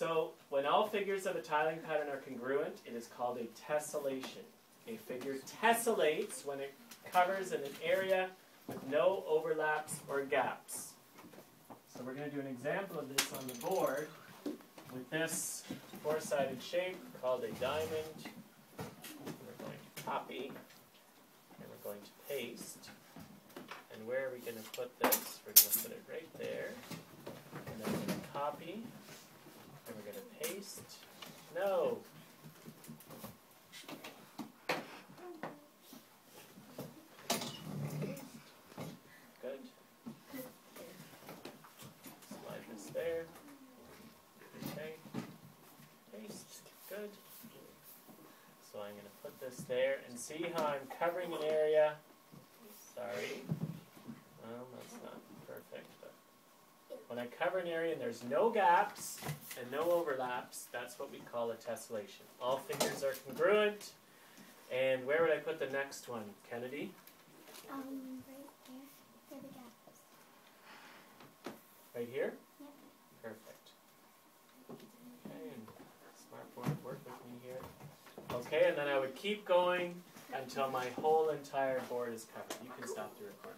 So when all figures of a tiling pattern are congruent, it is called a tessellation. A figure tessellates when it covers an area with no overlaps or gaps. So we're going to do an example of this on the board with this four-sided shape called a diamond. We're going to copy and we're going to paste. And where are we going to put this? We're going to put it right there. And then we're going to copy. And we're going No. Good. Slide this there. Okay. Good. So I'm going to put this there and see how I'm covering an area. When I cover an area and there's no gaps and no overlaps, that's what we call a tessellation. All figures are congruent. And where would I put the next one, Kennedy? Um, right here, where the gaps. Right here? Yep. Perfect. Okay, and smartboard, work with me here. Okay, and then I would keep going until my whole entire board is covered. You can stop the recording.